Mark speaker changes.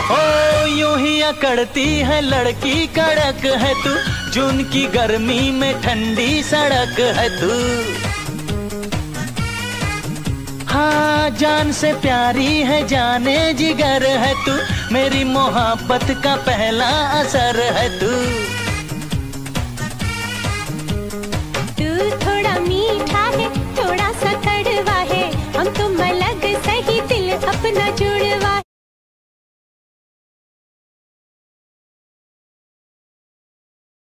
Speaker 1: ओ, यूँ ही अकड़ती है लड़की, कड़क है तू। जून की गर्मी में ठंडी सड़क है तू। हाँ जान से प्यारी है, जाने जिगर है तू। मेरी मोहब्बत का पहला असर है तू।
Speaker 2: तू थोड़ा मीठा है, थोड़ा सा कड़वा है। हम तुम अलग सही दिल अपना जो